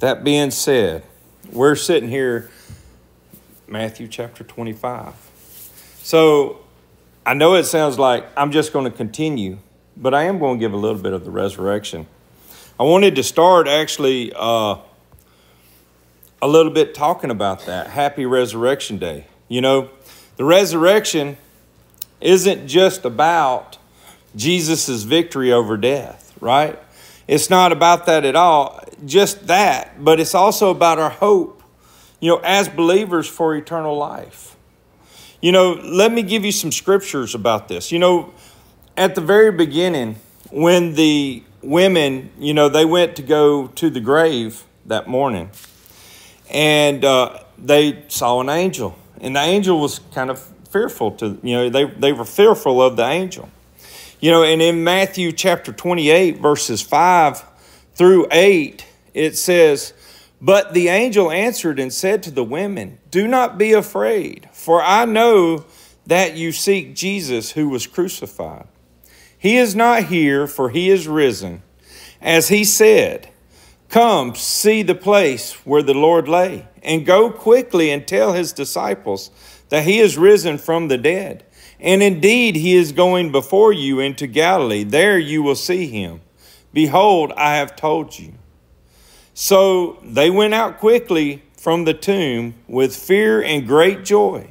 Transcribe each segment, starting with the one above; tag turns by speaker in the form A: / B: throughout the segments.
A: That being said, we're sitting here, Matthew chapter 25. So I know it sounds like I'm just going to continue, but I am going to give a little bit of the resurrection. I wanted to start actually uh, a little bit talking about that. Happy Resurrection Day. You know, the resurrection isn't just about Jesus' victory over death, right? It's not about that at all, just that, but it's also about our hope, you know, as believers for eternal life. You know, let me give you some scriptures about this. You know, at the very beginning, when the women, you know, they went to go to the grave that morning and uh, they saw an angel. And the angel was kind of fearful to, you know, they, they were fearful of the angel. You know, and in Matthew chapter 28, verses 5 through 8, it says, But the angel answered and said to the women, Do not be afraid, for I know that you seek Jesus who was crucified. He is not here, for he is risen. As he said, Come, see the place where the Lord lay, and go quickly and tell his disciples that he is risen from the dead. And indeed, he is going before you into Galilee. There you will see him. Behold, I have told you. So they went out quickly from the tomb with fear and great joy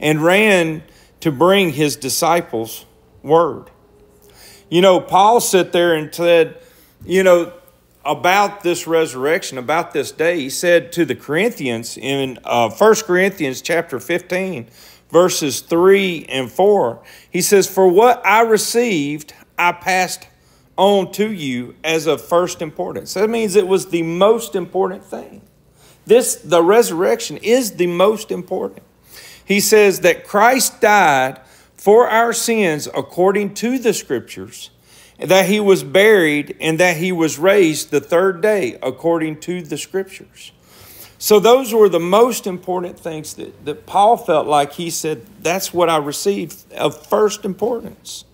A: and ran to bring his disciples word. You know, Paul sat there and said, you know, about this resurrection, about this day, he said to the Corinthians in uh, 1 Corinthians chapter 15, verses 3 and 4, he says, For what I received, I passed on to you as of first importance. That means it was the most important thing. This, the resurrection, is the most important. He says that Christ died for our sins according to the scriptures that he was buried and that he was raised the third day according to the scriptures. So those were the most important things that, that Paul felt like he said, that's what I received of first importance.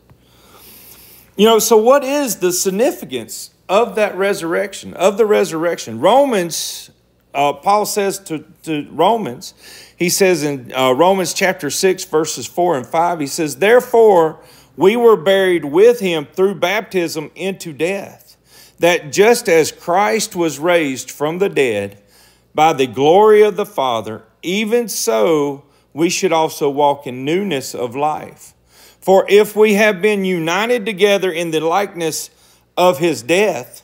A: You know, so what is the significance of that resurrection, of the resurrection? Romans, uh, Paul says to, to Romans, he says in uh, Romans chapter 6, verses 4 and 5, he says, Therefore, we were buried with him through baptism into death, that just as Christ was raised from the dead by the glory of the Father, even so we should also walk in newness of life. For if we have been united together in the likeness of his death,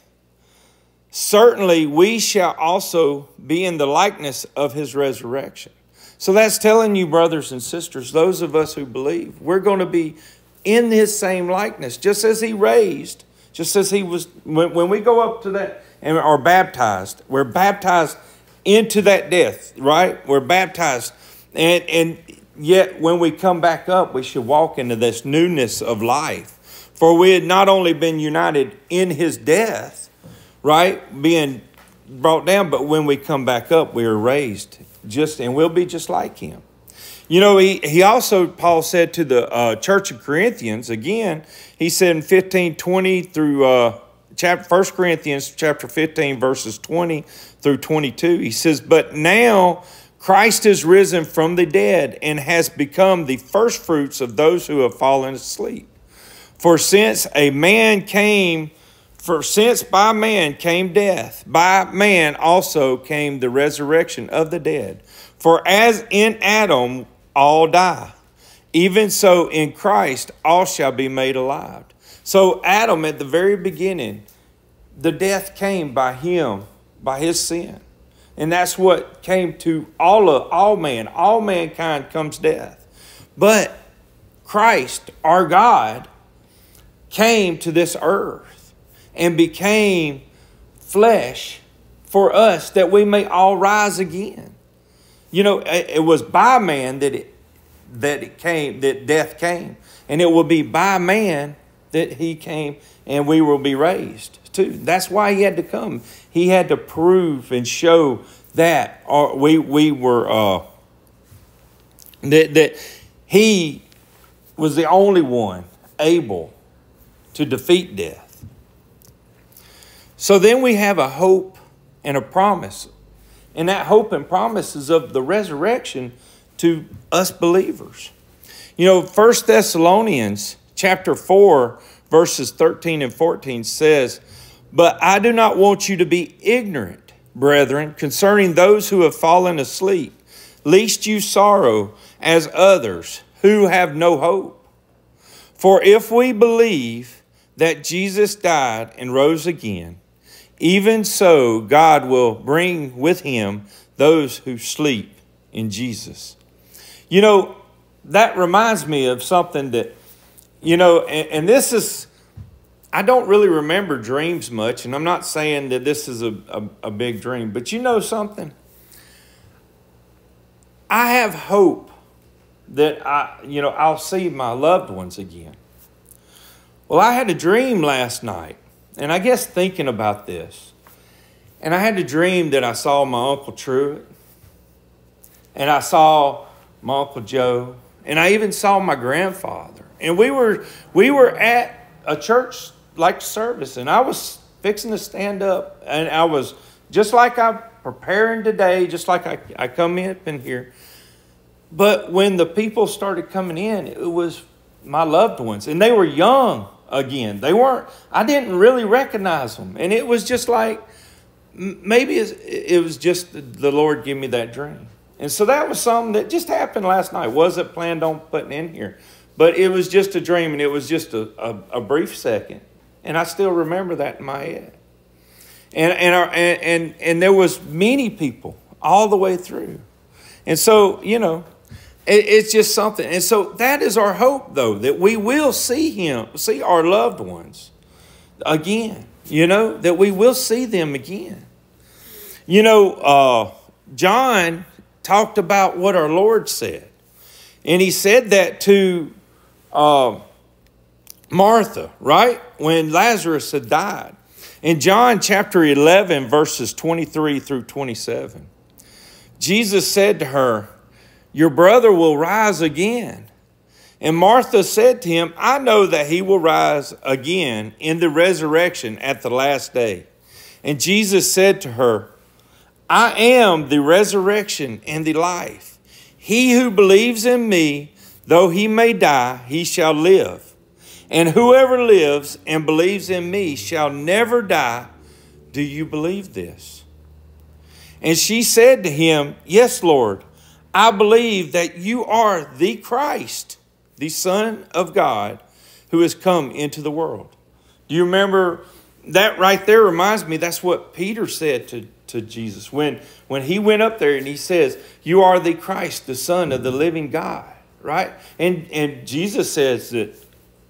A: certainly we shall also be in the likeness of his resurrection. So that's telling you, brothers and sisters, those of us who believe, we're going to be in his same likeness, just as he raised, just as he was, when, when we go up to that and are baptized, we're baptized into that death, right? We're baptized. And, and yet, when we come back up, we should walk into this newness of life. For we had not only been united in his death, right, being brought down, but when we come back up, we are raised just, and we'll be just like him. You know, he, he also, Paul said to the uh, church of Corinthians, again, he said in 15, 20 through uh, chapter, 1 Corinthians chapter 15, verses 20 through 22, he says, But now Christ is risen from the dead and has become the firstfruits of those who have fallen asleep. For since a man came, for since by man came death, by man also came the resurrection of the dead. For as in Adam all die. Even so, in Christ, all shall be made alive. So, Adam, at the very beginning, the death came by him, by his sin. And that's what came to all of all man. All mankind comes death. But Christ, our God, came to this earth and became flesh for us that we may all rise again. You know, it was by man that it that it came, that death came. And it will be by man that he came and we will be raised too. That's why he had to come. He had to prove and show that we we were uh, that that he was the only one able to defeat death. So then we have a hope and a promise. And that hope and promise is of the resurrection to us believers. You know, 1 Thessalonians chapter 4, verses 13 and 14 says, But I do not want you to be ignorant, brethren, concerning those who have fallen asleep, lest you sorrow as others who have no hope. For if we believe that Jesus died and rose again, even so God will bring with him those who sleep in Jesus. You know, that reminds me of something that, you know, and, and this is, I don't really remember dreams much, and I'm not saying that this is a, a, a big dream, but you know something? I have hope that I, you know, I'll see my loved ones again. Well, I had a dream last night, and I guess thinking about this, and I had a dream that I saw my Uncle Truett, and I saw my Uncle Joe, and I even saw my grandfather. And we were we were at a church like service, and I was fixing to stand up, and I was just like I'm preparing today, just like I, I come in in here. But when the people started coming in, it was my loved ones, and they were young again. They weren't, I didn't really recognize them. And it was just like, maybe it was just the Lord give me that dream. And so that was something that just happened last night. Wasn't planned on putting in here. But it was just a dream, and it was just a, a, a brief second. And I still remember that in my head. And, and, our, and, and, and there was many people all the way through. And so, you know, it's just something. And so that is our hope, though, that we will see him, see our loved ones again, you know, that we will see them again. You know, uh, John talked about what our Lord said. And he said that to uh, Martha, right? When Lazarus had died. In John chapter 11, verses 23 through 27, Jesus said to her, your brother will rise again. And Martha said to him, I know that he will rise again in the resurrection at the last day. And Jesus said to her, I am the resurrection and the life. He who believes in me, though he may die, he shall live. And whoever lives and believes in me shall never die. Do you believe this? And she said to him, Yes, Lord. I believe that you are the Christ, the Son of God, who has come into the world. Do you remember that right there reminds me that's what Peter said to, to Jesus when, when he went up there and he says, You are the Christ, the Son of the living God, right? And, and Jesus says that,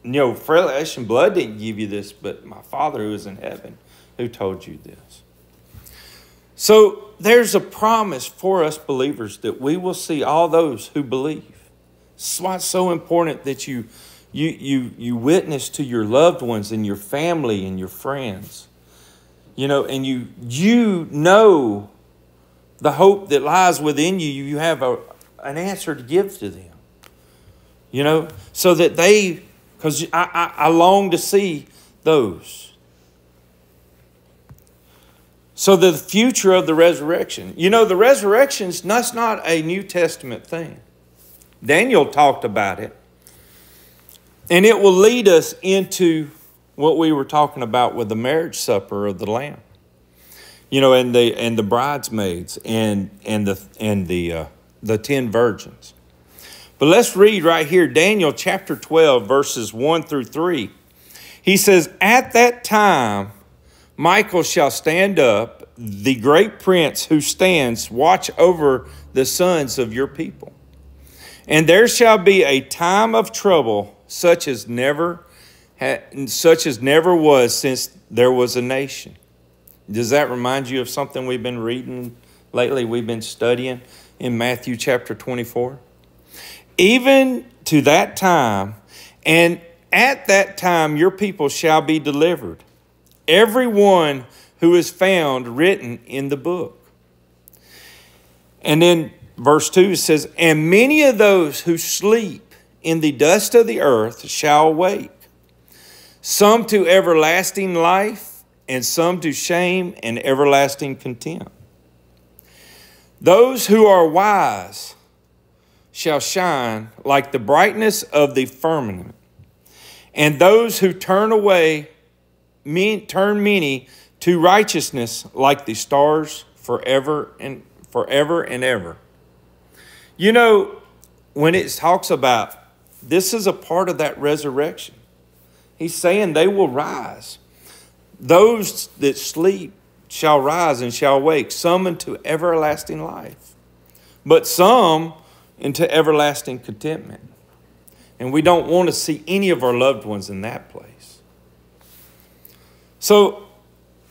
A: you know, flesh and blood didn't give you this, but my Father who is in heaven who told you this. So there's a promise for us believers that we will see all those who believe. That's why it's so important that you, you, you, you witness to your loved ones and your family and your friends. You know, and you, you know the hope that lies within you. You have a, an answer to give to them. You know, so that they, because I, I, I long to see those. So, the future of the resurrection. You know, the resurrection is not a New Testament thing. Daniel talked about it. And it will lead us into what we were talking about with the marriage supper of the Lamb. You know, and the and the bridesmaids and and the and the uh, the ten virgins. But let's read right here Daniel chapter 12 verses 1 through 3. He says, "At that time Michael shall stand up, the great prince who stands watch over the sons of your people. And there shall be a time of trouble such as never such as never was since there was a nation. Does that remind you of something we've been reading lately? We've been studying in Matthew chapter 24. Even to that time, and at that time your people shall be delivered everyone who is found written in the book. And then verse 2 says, And many of those who sleep in the dust of the earth shall awake, some to everlasting life, and some to shame and everlasting contempt. Those who are wise shall shine like the brightness of the firmament, and those who turn away turn many to righteousness like the stars forever and forever and ever. You know, when it talks about this is a part of that resurrection, he's saying they will rise. Those that sleep shall rise and shall wake, some into everlasting life, but some into everlasting contentment. And we don't want to see any of our loved ones in that place. So,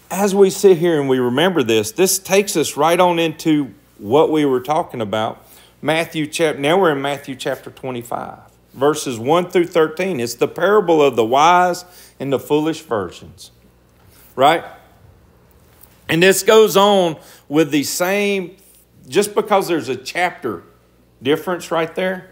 A: as we sit here and we remember this, this takes us right on into what we were talking about. Matthew chapter now we're in Matthew chapter 25, verses 1 through 13. It's the parable of the wise and the foolish virgins. Right? And this goes on with the same just because there's a chapter difference right there.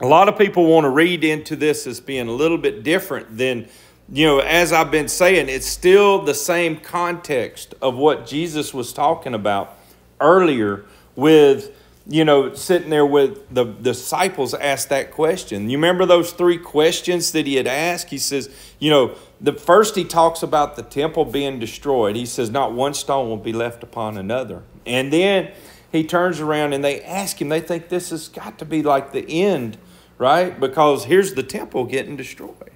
A: A lot of people want to read into this as being a little bit different than you know, as I've been saying, it's still the same context of what Jesus was talking about earlier with, you know, sitting there with the disciples asked that question. You remember those three questions that he had asked? He says, you know, the first he talks about the temple being destroyed. He says, not one stone will be left upon another. And then he turns around and they ask him, they think this has got to be like the end, right? Because here's the temple getting destroyed.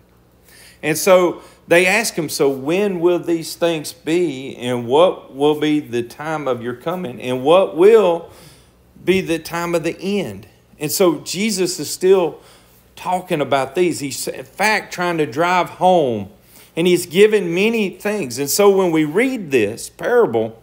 A: And so they ask him, So when will these things be? And what will be the time of your coming? And what will be the time of the end? And so Jesus is still talking about these. He's, in fact, trying to drive home. And he's given many things. And so when we read this parable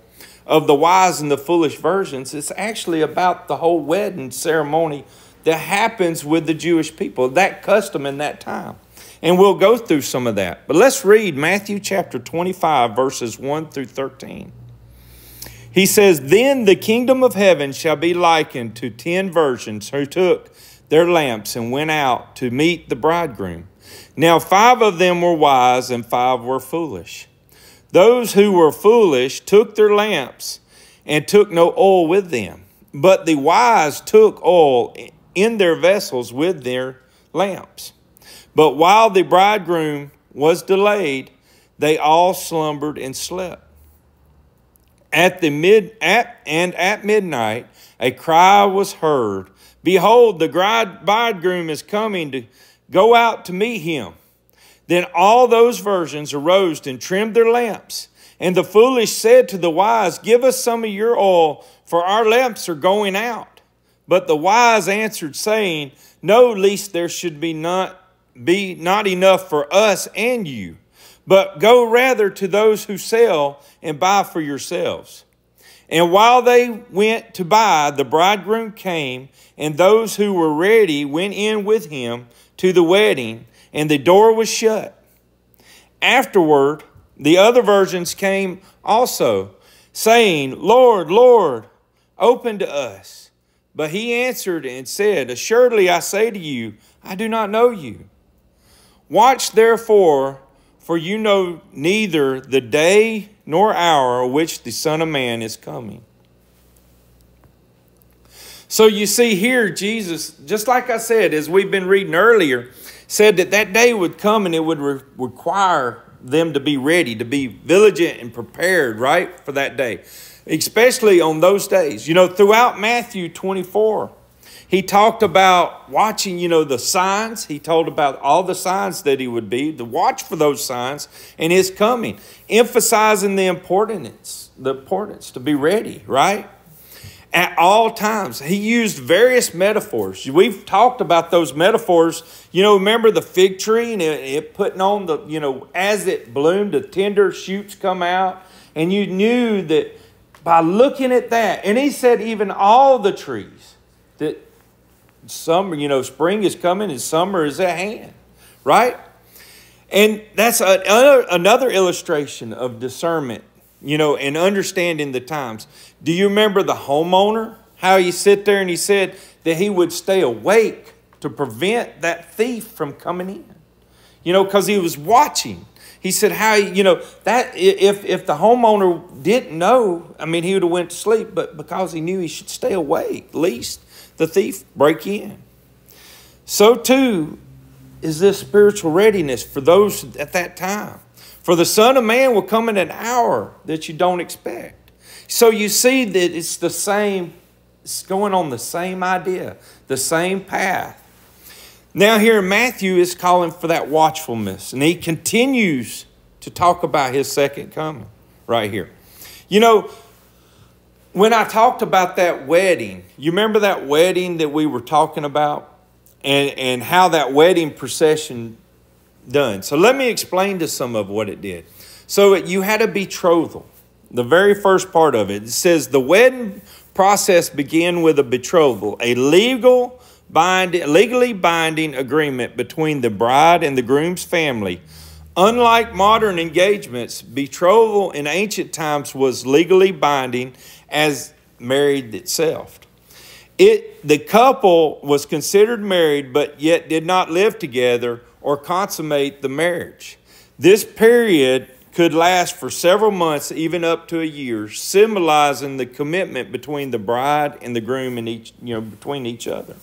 A: of the wise and the foolish virgins, it's actually about the whole wedding ceremony that happens with the Jewish people, that custom in that time. And we'll go through some of that. But let's read Matthew chapter 25, verses 1 through 13. He says, Then the kingdom of heaven shall be likened to ten virgins who took their lamps and went out to meet the bridegroom. Now five of them were wise and five were foolish. Those who were foolish took their lamps and took no oil with them. But the wise took oil in their vessels with their lamps. But while the bridegroom was delayed, they all slumbered and slept. At the mid at and at midnight a cry was heard, Behold, the bridegroom is coming to go out to meet him. Then all those virgins arose and trimmed their lamps. And the foolish said to the wise, Give us some of your oil, for our lamps are going out. But the wise answered, saying, No, lest there should be not be not enough for us and you, but go rather to those who sell and buy for yourselves. And while they went to buy, the bridegroom came, and those who were ready went in with him to the wedding, and the door was shut. Afterward, the other virgins came also, saying, Lord, Lord, open to us. But he answered and said, Assuredly I say to you, I do not know you. Watch therefore, for you know neither the day nor hour which the Son of Man is coming. So you see here, Jesus, just like I said, as we've been reading earlier, said that that day would come and it would re require them to be ready, to be vigilant and prepared, right, for that day, especially on those days. You know, throughout Matthew 24, he talked about watching, you know, the signs. He told about all the signs that he would be, to watch for those signs and his coming, emphasizing the importance, the importance to be ready, right? At all times. He used various metaphors. We've talked about those metaphors. You know, remember the fig tree and it, it putting on the, you know, as it bloomed, the tender shoots come out. And you knew that by looking at that, and he said even all the trees that summer, you know, spring is coming and summer is at hand, right? And that's a, another illustration of discernment, you know, and understanding the times. Do you remember the homeowner? How he sit there and he said that he would stay awake to prevent that thief from coming in. You know, because he was watching. He said, "How you know that if if the homeowner didn't know, I mean, he would have went to sleep, but because he knew he should stay awake, least the thief break in. So too is this spiritual readiness for those at that time. For the Son of Man will come in an hour that you don't expect. So you see that it's the same, it's going on the same idea, the same path. Now, here Matthew is calling for that watchfulness, and he continues to talk about his second coming right here. You know, when I talked about that wedding, you remember that wedding that we were talking about? And, and how that wedding procession done. So let me explain to some of what it did. So it, you had a betrothal. The very first part of it, it says the wedding process began with a betrothal, a legal bind, legally binding agreement between the bride and the groom's family. Unlike modern engagements, betrothal in ancient times was legally binding as married itself. It, the couple was considered married, but yet did not live together or consummate the marriage. This period could last for several months, even up to a year, symbolizing the commitment between the bride and the groom and each, you know, between each other.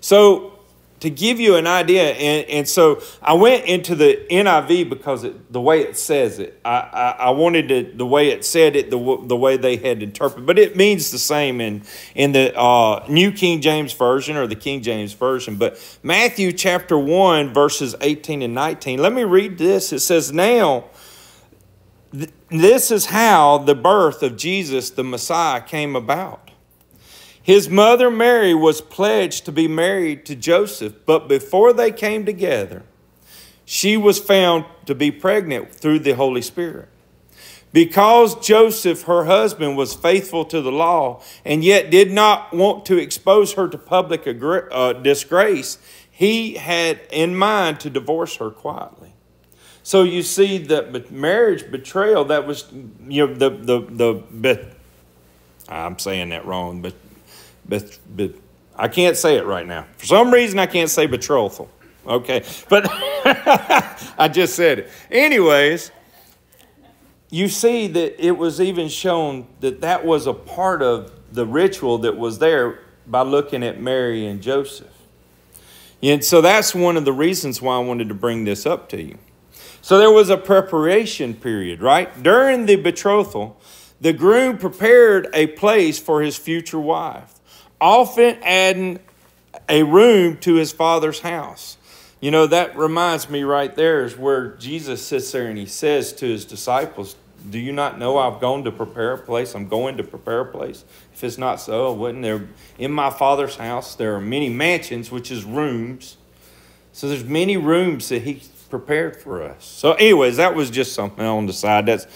A: So to give you an idea, and, and so I went into the NIV because it, the way it says it, I, I, I, wanted to, the way it said it, the, the way they had interpreted, but it means the same in, in the uh, New King James Version or the King James Version. But Matthew chapter 1, verses 18 and 19, let me read this. It says, Now, th- this is how the birth of Jesus the Messiah came about. His mother Mary was pledged to be married to Joseph, but before they came together, she was found to be pregnant through the Holy Spirit. Because Joseph, her husband, was faithful to the law and yet did not want to expose her to public uh, disgrace, he had in mind to divorce her quietly. So you see that marriage betrayal, that was, you know, the, the, the, I'm saying that wrong, but I can't say it right now. For some reason, I can't say betrothal. Okay, but I just said it. Anyways, you see that it was even shown that that was a part of the ritual that was there by looking at Mary and Joseph. And so that's one of the reasons why I wanted to bring this up to you. So there was a preparation period, right? During the betrothal, the groom prepared a place for his future wife often adding a room to his father's house. You know, that reminds me right there is where Jesus sits there and he says to his disciples, Do you not know I've gone to prepare a place? I'm going to prepare a place. If it's not so, wouldn't. There, in my father's house, there are many mansions, which is rooms. So there's many rooms that he prepared for us. So, anyways, that was just something on the side. That's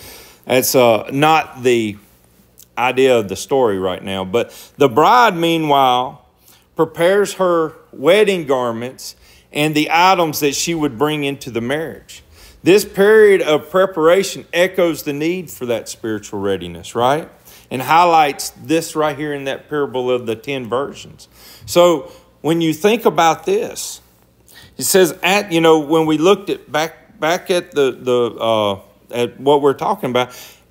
A: that's uh, not the idea of the story right now. But the bride, meanwhile, prepares her wedding garments and the items that she would bring into the marriage. This period of preparation echoes the need for that spiritual readiness, right? And highlights this right here in that parable of the 10 virgins. So when you think about this, it says at you know when we looked at back back at the the uh, at what we're talking about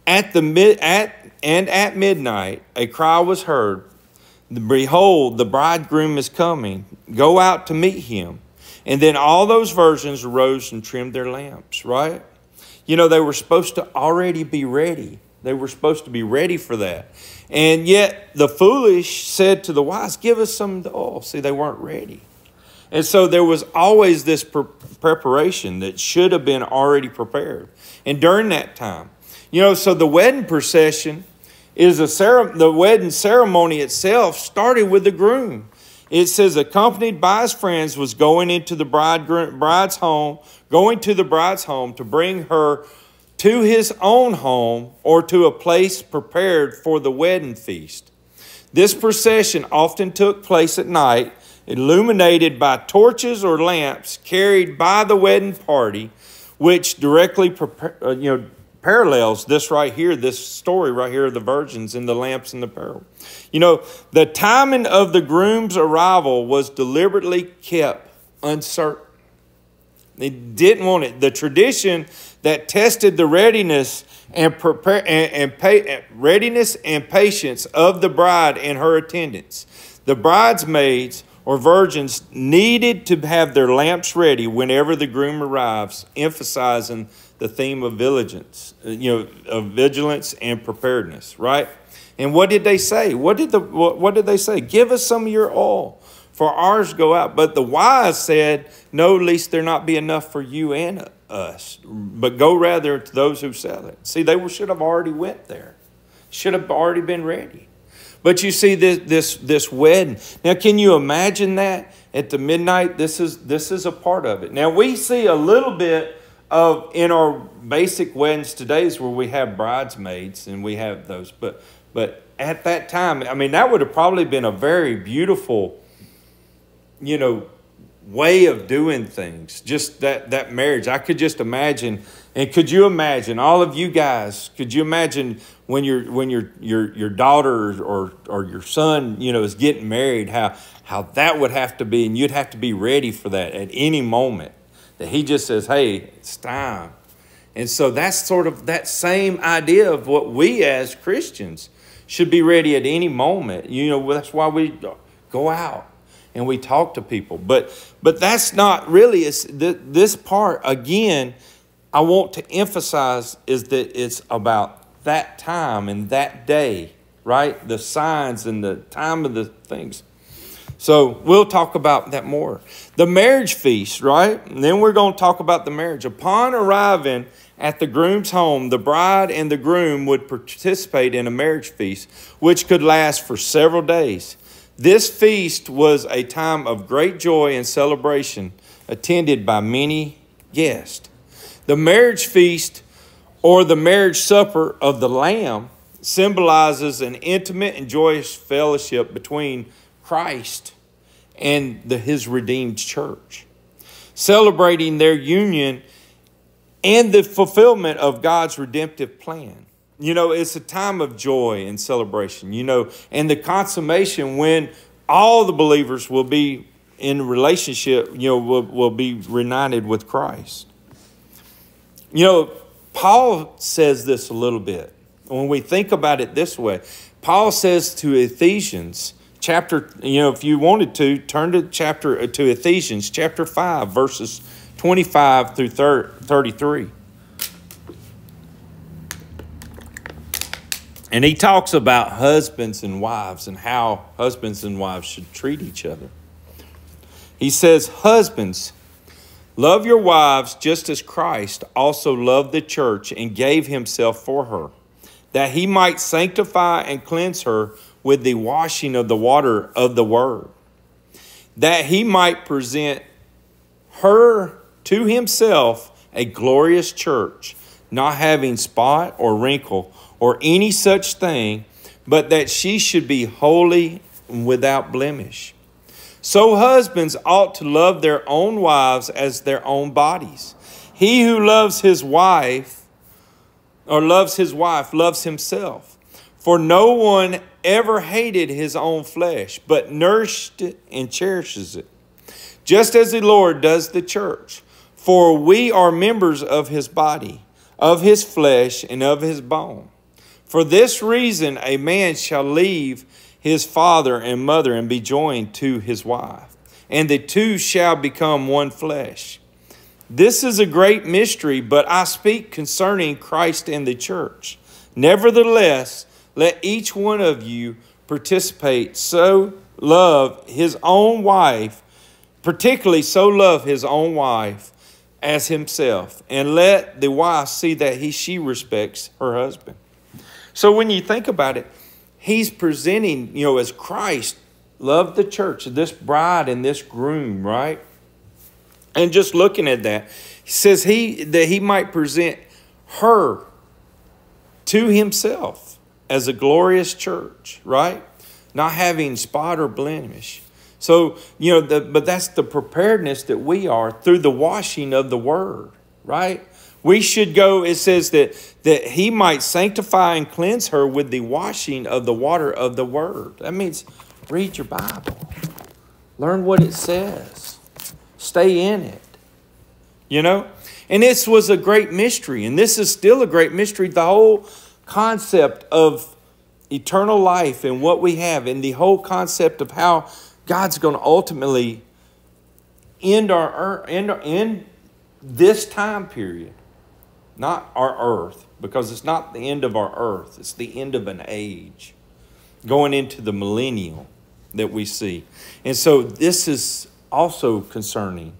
A: at the mid at and at midnight a cry was heard Behold, the bridegroom is coming. Go out to meet him. And then all those virgins rose and trimmed their lamps, right? You know, they were supposed to already be ready. They were supposed to be ready for that. And yet the foolish said to the wise, Give us some oil. See, they weren't ready. And so there was always this pre- preparation that should have been already prepared. And during that time, you know, so the wedding procession is a cere- the wedding ceremony itself started with the groom. It says, accompanied by his friends, was going into the bride, bride's home, going to the bride's home to bring her to his own home or to a place prepared for the wedding feast. This procession often took place at night, illuminated by torches or lamps carried by the wedding party, which directly uh, you know, parallels this right here, this story right here of the virgins and the lamps and the pearl. You know, the timing of the groom's arrival was deliberately kept uncertain. They didn't want it. The tradition that tested the readiness and prepare and, and pay, readiness and patience of the bride and her attendants. The bridesmaids or virgins needed to have their lamps ready whenever the groom arrives, emphasizing the theme of vigilance, you know, of vigilance and preparedness, right? And what did they say? What did the what, what did they say? Give us some of your oil, for ours go out. But the wise said, No, least there not be enough for you and us, but go rather to those who sell it. See, they should have already went there, should have already been ready. But you see this this this wedding. Now, can you imagine that at the midnight? This is this is a part of it. Now we see a little bit of in our basic weddings today is where we have bridesmaids and we have those, but but at that time, I mean, that would have probably been a very beautiful, you know, way of doing things. Just that that marriage, I could just imagine. And could you imagine all of you guys? Could you imagine when your when your your your daughter or or your son, you know, is getting married? How how that would have to be, and you'd have to be ready for that at any moment. That he just says, "Hey, it's time." And so that's sort of that same idea of what we as Christians should be ready at any moment. You know, that's why we go out and we talk to people. But but that's not really it's this part again I want to emphasize is that it's about that time and that day, right? The signs and the time of the things. So we'll talk about that more. The marriage feast, right? And then we're going to talk about the marriage. Upon arriving at the groom's home, the bride and the groom would participate in a marriage feast, which could last for several days. This feast was a time of great joy and celebration, attended by many guests. The marriage feast or the marriage supper of the Lamb symbolizes an intimate and joyous fellowship between Christ and the, his redeemed church, celebrating their union and the fulfillment of God's redemptive plan. You know, it's a time of joy and celebration, you know, and the consummation when all the believers will be in relationship, you know, will, will be reunited with Christ. You know, Paul says this a little bit. When we think about it this way, Paul says to Ephesians, chapter, you know, if you wanted to, turn to chapter uh, to Ephesians chapter 5, verses 25 through 33. And he talks about husbands and wives and how husbands and wives should treat each other. He says, Husbands, love your wives just as Christ also loved the church and gave himself for her, that he might sanctify and cleanse her with the washing of the water of the word, that he might present her to himself a glorious church, not having spot or wrinkle or any such thing, but that she should be holy without blemish. So husbands ought to love their own wives as their own bodies. He who loves his wife or loves his wife loves himself. For no one ever hated his own flesh, but nourished it and cherishes it, just as the Lord does the church. For we are members of his body, of his flesh, and of his bone. For this reason, a man shall leave his father and mother and be joined to his wife, and the two shall become one flesh. This is a great mystery, but I speak concerning Christ and the church. Nevertheless, let each one of you participate, so love his own wife, particularly so love his own wife as himself, and let the wife see that he she respects her husband. So when you think about it, he's presenting, you know, as Christ loved the church, this bride and this groom, right? And just looking at that, he says he that he might present her to himself as a glorious church, right? Not having spot or blemish. So, you know, the, but that's the preparedness that we are through the washing of the word, right? We should go, it says that, that he might sanctify and cleanse her with the washing of the water of the word. That means read your Bible, learn what it says, stay in it. you know? And this was a great mystery, and this is still a great mystery. The whole concept of eternal life and what we have, and the whole concept of how God's going to ultimately end our end, end this time period, not our earth, because it's not the end of our earth, it's the end of an age, going into the millennial that we see. And so this is also concerning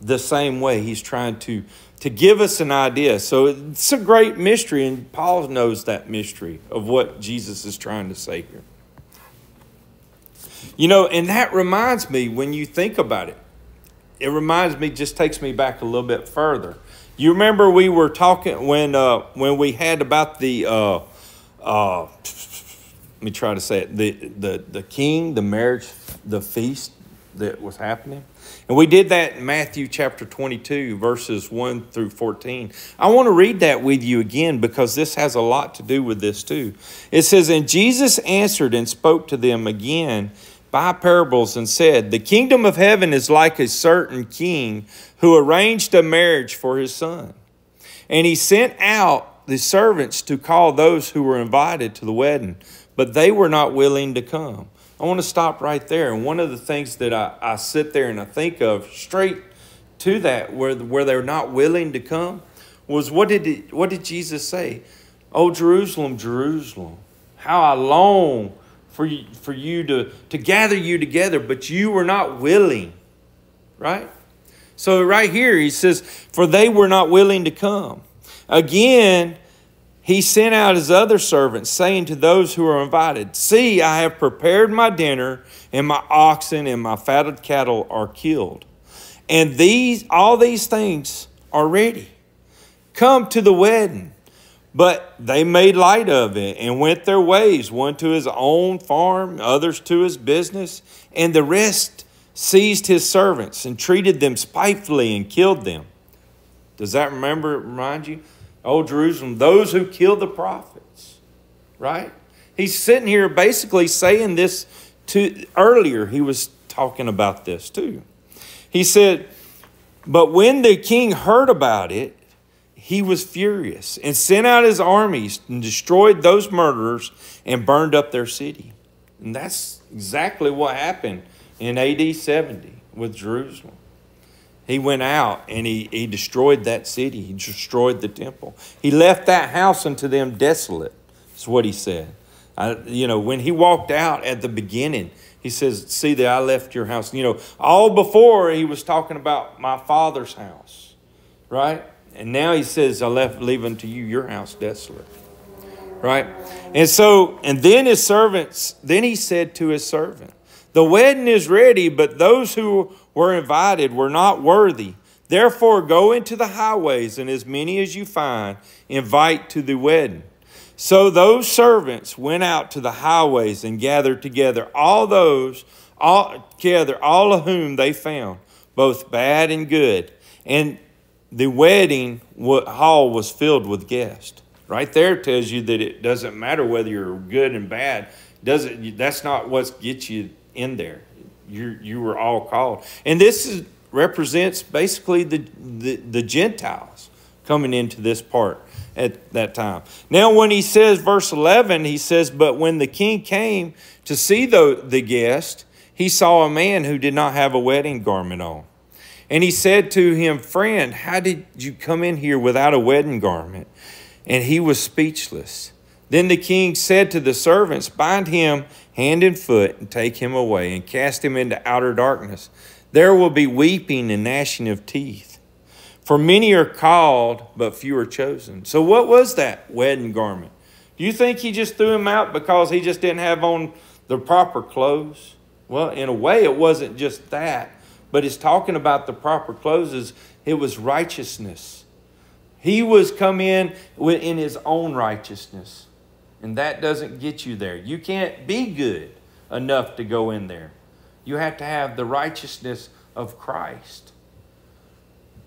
A: the same way he's trying to to give us an idea. So it's a great mystery, and Paul knows that mystery of what Jesus is trying to say here. You know, and that reminds me when you think about it, it reminds me, just takes me back a little bit further. You remember we were talking when uh, when we had about the uh, uh, let me try to say it the the the king, the marriage, the feast that was happening. And we did that in Matthew chapter 22, verses 1 through 14. I want to read that with you again because this has a lot to do with this too. It says, And Jesus answered and spoke to them again by parables and said, The kingdom of heaven is like a certain king who arranged a marriage for his son. And he sent out the servants to call those who were invited to the wedding, but they were not willing to come. I want to stop right there. And one of the things that I, I sit there and I think of straight to that, where, where they're not willing to come, was what did, it, what did Jesus say? Oh, Jerusalem, Jerusalem, how I long for you, for you to, to gather you together, but you were not willing, right? So, right here, he says, For they were not willing to come. Again, he sent out his other servants, saying to those who were invited, See, I have prepared my dinner, and my oxen and my fatted cattle are killed. And these all these things are ready. Come to the wedding. But they made light of it and went their ways, one to his own farm, others to his business, and the rest seized his servants and treated them spitefully and killed them. Does that remember remind you? Oh, Jerusalem, those who killed the prophets, right? He's sitting here basically saying this to earlier, he was talking about this too. He said, But when the king heard about it, he was furious and sent out his armies and destroyed those murderers and burned up their city. And that's exactly what happened in AD 70 with Jerusalem. He went out and he, he destroyed that city. He destroyed the temple. He left that house unto them desolate, is what he said. I, you know, when he walked out at the beginning, he says, See that I left your house. You know, all before he was talking about my father's house, right? And now he says, I left leaving to you your house desolate. Right? And so, and then his servants, then he said to his servant, The wedding is ready, but those who were invited were not worthy. Therefore, go into the highways, and as many as you find, invite to the wedding. So those servants went out to the highways and gathered together all those, all together, all of whom they found, both bad and good. And the wedding hall was filled with guests. Right there tells you that it doesn't matter whether you're good and bad. Doesn't that's not what gets you in there you you were all called. And this is, represents basically the, the, the Gentiles coming into this part at that time. Now, when he says, verse 11, he says, But when the king came to see the, the guest, he saw a man who did not have a wedding garment on. And he said to him, Friend, how did you come in here without a wedding garment? And he was speechless. Then the king said to the servants, Bind him hand and foot, and take him away, and cast him into outer darkness. There will be weeping and gnashing of teeth. For many are called, but few are chosen. So, what was that wedding garment? Do you think he just threw him out because he just didn't have on the proper clothes? Well, in a way, it wasn't just that, but it's talking about the proper clothes. It was righteousness. He was come in in his own righteousness. And that doesn't get you there. You can't be good enough to go in there. You have to have the righteousness of Christ.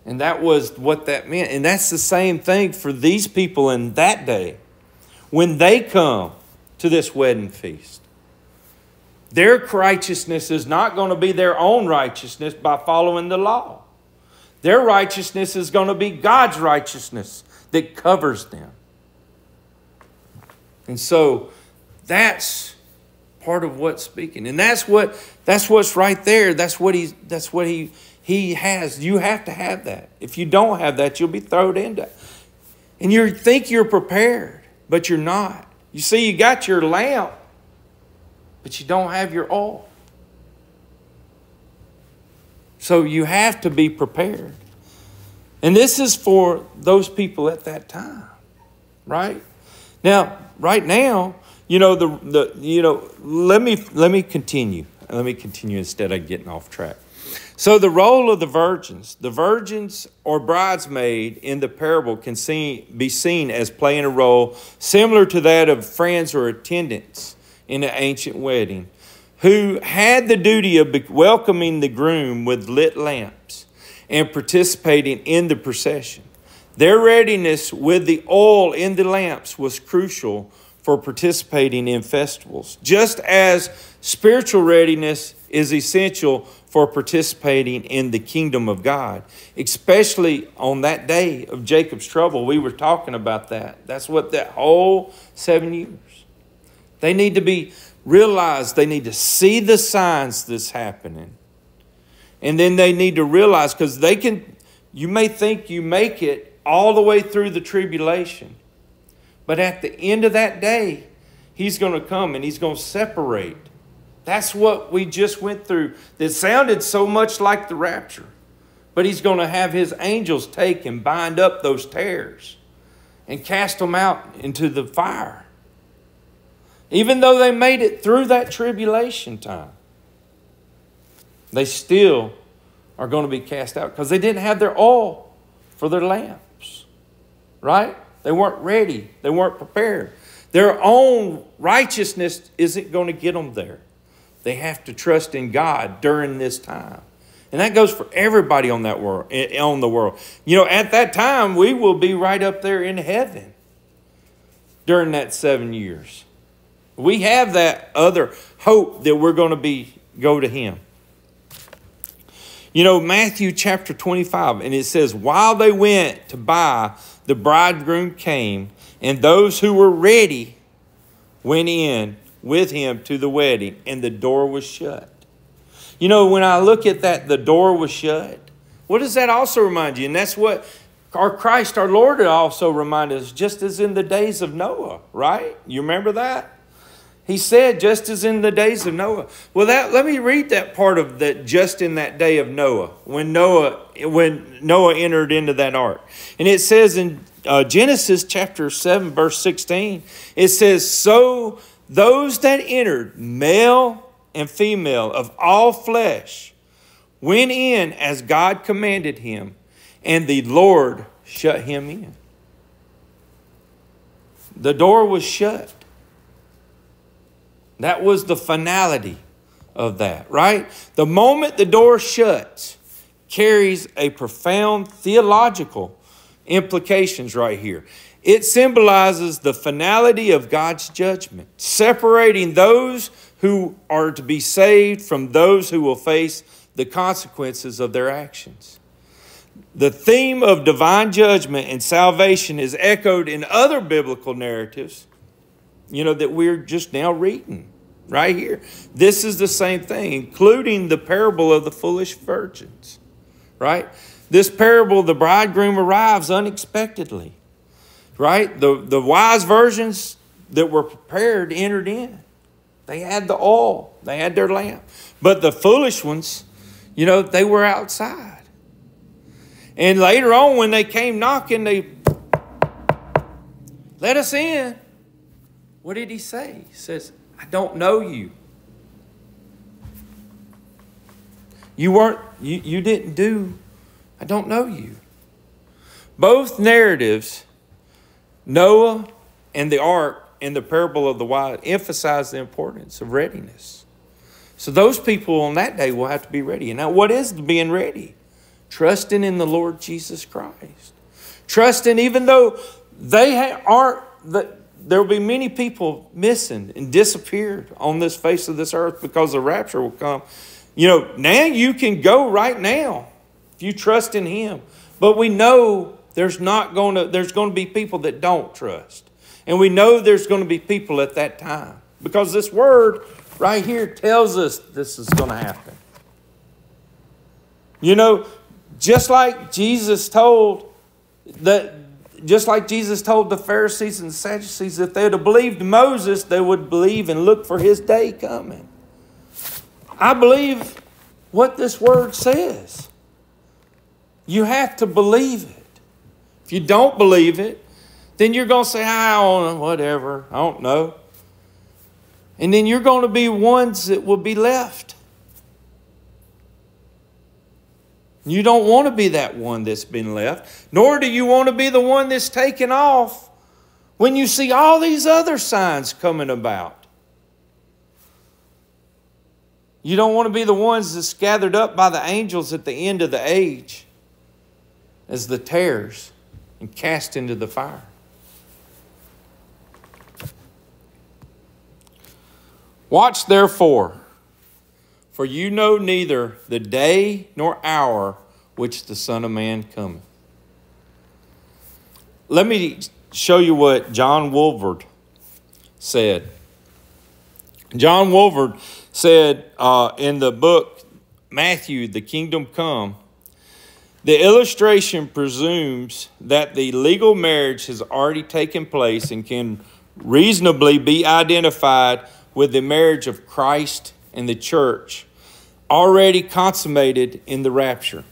A: And that was what that meant. And that's the same thing for these people in that day. When they come to this wedding feast, their righteousness is not going to be their own righteousness by following the law. Their righteousness is going to be God's righteousness that covers them. And so that's part of what's speaking. And that's what that's what's right there. That's what he that's what he he has. You have to have that. If you don't have that, you'll be thrown into. And you think you're prepared, but you're not. You see, you got your lamp, but you don't have your oil. So you have to be prepared. And this is for those people at that time, right? Now, right now, you know the the you know let me let me continue. Let me continue instead of getting off track. So the role of the virgins, the virgins or bridesmaid in the parable can see, be seen as playing a role similar to that of friends or attendants in an ancient wedding, who had the duty of welcoming the groom with lit lamps and participating in the procession. Their readiness with the oil in the lamps was crucial for participating in festivals, just as spiritual readiness is essential for participating in the kingdom of God, especially on that day of Jacob's trouble. We were talking about that. That's what that whole seven years. They need to be realized, they need to see the signs that's happening. And then they need to realize, because they can, you may think you make it all the way through the tribulation. But at the end of that day, he's going to come and he's going to separate. That's what we just went through. That sounded so much like the rapture. But he's going to have his angels take and bind up those tares and cast them out into the fire. Even though they made it through that tribulation time, they still are going to be cast out because they didn't have their oil for their lamps. Right? They weren't ready, they weren't prepared. Their own righteousness isn't going to get them there. They have to trust in God during this time. And that goes for everybody on that world on the world. You know, at that time we will be right up there in heaven during that 7 years. We have that other hope that we're going to be go to him. You know, Matthew chapter 25 and it says while they went to buy the bridegroom came, and those who were ready went in with him to the wedding, and the door was shut. You know, when I look at that, the door was shut. What does that also remind you? And that's what our Christ, our Lord, also reminded us, just as in the days of Noah, right? You remember that? He said, just as in the days of Noah. Well, that let me read that part of that just in that day of Noah, when Noah when Noah entered into that ark. And it says in uh, Genesis chapter 7, verse 16, it says, So those that entered, male and female of all flesh, went in as God commanded him, and the Lord shut him in. The door was shut. That was the finality of that, right? The moment the door shuts carries a profound theological implications right here. It symbolizes the finality of God's judgment, separating those who are to be saved from those who will face the consequences of their actions. The theme of divine judgment and salvation is echoed in other biblical narratives you know, that we're just now reading right here. This is the same thing, including the parable of the foolish virgins, right? This parable, the bridegroom arrives unexpectedly, right? The, the wise virgins that were prepared entered in. They had the oil, they had their lamp. But the foolish ones, you know, they were outside. And later on, when they came knocking, they let us in. What did he say? He says, I don't know you. You weren't, you, you didn't do, I don't know you. Both narratives, Noah and the ark and the parable of the wild, emphasize the importance of readiness. So those people on that day will have to be ready. And now, what is being ready? Trusting in the Lord Jesus Christ. Trusting, even though they aren't, the, there will be many people missing and disappeared on this face of this earth because the rapture will come. You know, now you can go right now if you trust in Him. But we know there's not going to there's going to be people that don't trust. And we know there's going to be people at that time because this word right here tells us this is going to happen. You know, just like Jesus told that just like Jesus told the Pharisees and Sadducees, if they would have believed Moses, they would believe and look for his day coming. I believe what this word says. You have to believe it. If you don't believe it, then you're going to say, I don't know, whatever, I don't know. And then you're going to be ones that will be left. You don't want to be that one that's been left, nor do you want to be the one that's taken off when you see all these other signs coming about. You don't want to be the ones that's gathered up by the angels at the end of the age as the tares and cast into the fire. Watch therefore, for you know neither the day nor hour which the Son of Man cometh. Let me show you what John Walvoord said. John Walvoord said uh, in the book Matthew, Thy Kingdom Come, the illustration presumes that the legal marriage has already taken place and can reasonably be identified with the marriage of Christ and the church, already consummated in the rapture.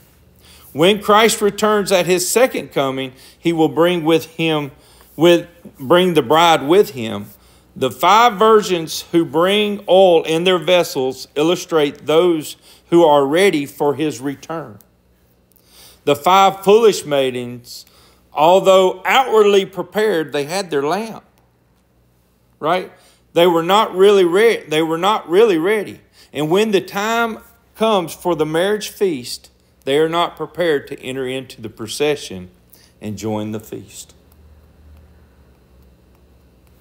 A: When Christ returns at his second coming, he will bring with him with bring the bride with him. The five virgins who bring oil in their vessels illustrate those who are ready for his return. The five foolish maidens, although outwardly prepared, they had their lamp. Right? They were not really ready. They were not really ready. And when the time comes for the marriage feast, they are not prepared to enter into the procession and join the feast.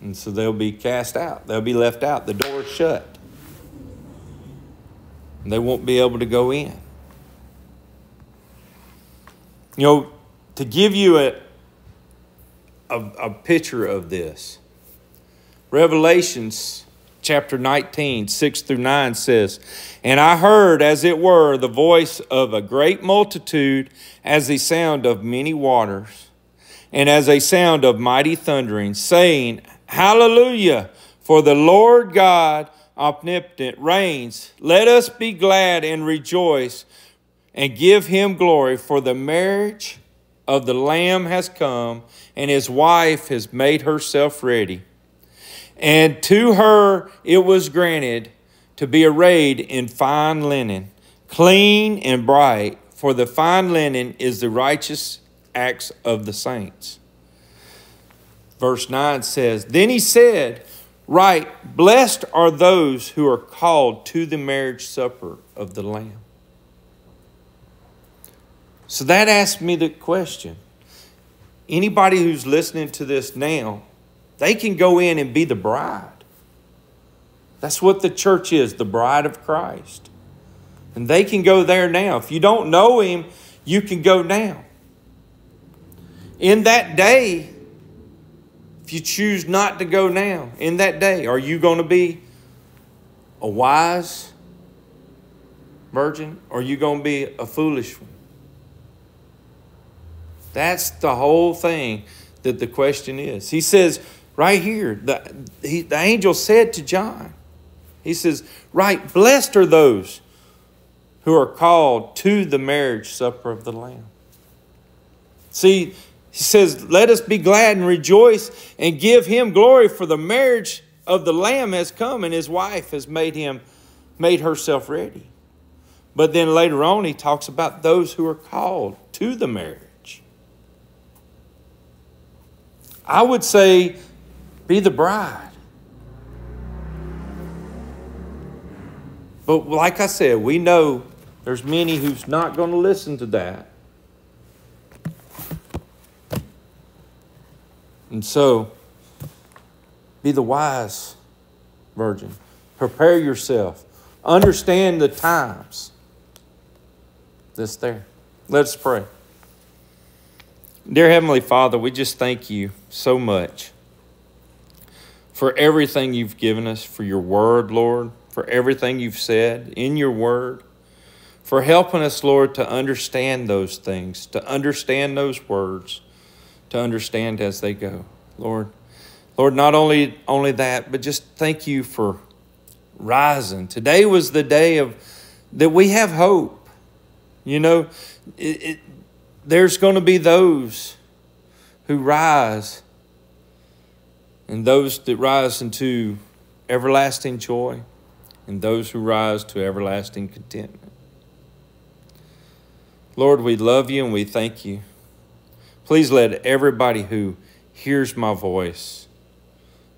A: And so they'll be cast out. They'll be left out. The door's shut. They won't be able to go in. You know, to give you a, a, a picture of this, Revelations chapter 19, 6 through 9 says, And I heard, as it were, the voice of a great multitude, as the sound of many waters, and as a sound of mighty thundering, saying, Hallelujah, for the Lord God omnipotent reigns. Let us be glad and rejoice and give him glory, for the marriage of the Lamb has come, and his wife has made herself ready. And to her it was granted to be arrayed in fine linen, clean and bright, for the fine linen is the righteous acts of the saints. Verse 9 says, Then he said, Right, blessed are those who are called to the marriage supper of the Lamb. So that asks me the question anybody who's listening to this now, they can go in and be the bride. That's what the church is, the bride of Christ. And they can go there now. If you don't know him, you can go now. In that day, if you choose not to go now, in that day, are you going to be a wise virgin or are you going to be a foolish one? That's the whole thing that the question is. He says, Right here, the, he, the angel said to John, he says, Right, blessed are those who are called to the marriage supper of the Lamb. See, he says, Let us be glad and rejoice and give him glory, for the marriage of the Lamb has come, and his wife has made him made herself ready. But then later on, he talks about those who are called to the marriage. I would say be the bride. But like I said, we know there's many who's not going to listen to that. And so, be the wise virgin. Prepare yourself. Understand the times that's there. Let's pray. Dear Heavenly Father, we just thank you so much for everything you've given us, for your word, Lord, for everything you've said in your word, for helping us, Lord, to understand those things, to understand those words, to understand as they go. Lord, Lord, not only only that, but just thank you for rising. Today was the day of that we have hope. You know, it, it, there's going to be those who rise and those that rise into everlasting joy and those who rise to everlasting contentment. Lord, we love you and we thank you. Please let everybody who hears my voice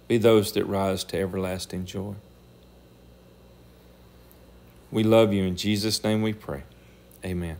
A: be those that rise to everlasting joy. We love you. In Jesus' name we pray. Amen.